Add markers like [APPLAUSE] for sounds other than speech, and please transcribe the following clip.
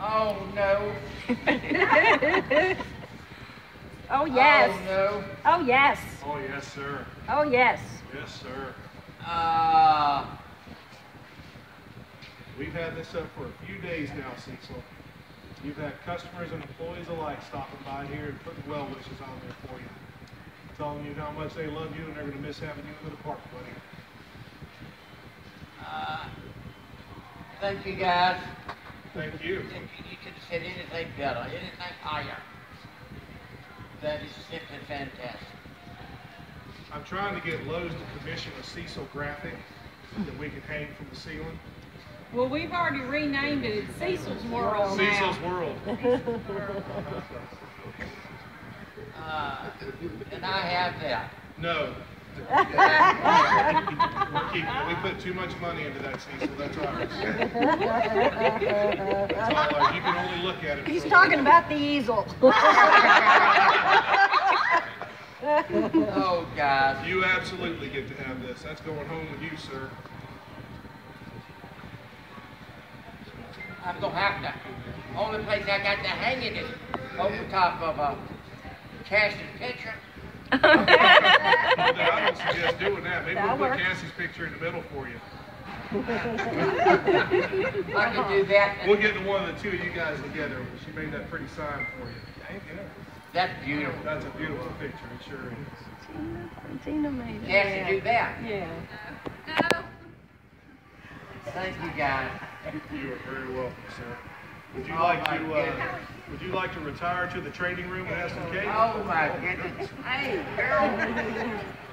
Oh, no. [LAUGHS] Oh, yes. Oh, no. Oh, yes. Oh, yes, sir. Oh, yes. Yes, sir. Uh, We've had this up for a few days now, Cecil. You've had customers and employees alike stopping by here and putting well wishes on there for you. Telling you how much they love you and they're gonna miss having you in the department, buddy. uh, thank you, guys. Thank you. You you could have said anything better, anything higher. That is simply fantastic. I'm trying to get Lowe's to commission a Cecil graphic that we can hang from the ceiling. Well, we've already renamed it Cecil's World now. Cecil's World. [LAUGHS] Uh, and I have that. No. We're keeping it. We put too much money into that, Cecil. That's ours. That's all ours. You can only look at it. He's talking little. about the easel. [LAUGHS] Oh, guys. You absolutely get to have this. That's going home with you, sir. I'm gonna have to. Only place I got to hang it is over top of a Cassie's picture. I don't suggest doing that. Maybe That'll we'll put work. Cassie's picture in the middle for you. I can do that. We'll get to one of the two of you guys together. She made that pretty sign for you. Thank you. That's beautiful. That's a beautiful picture. It sure is. Tina made it. Cassie, do that. Yeah. Thank you, guys. You are very welcome, sir. Would you Oh, like to, uh, would you like to retire to the training room and have some cake? Oh, my goodness. Hey, Carol. [LAUGHS]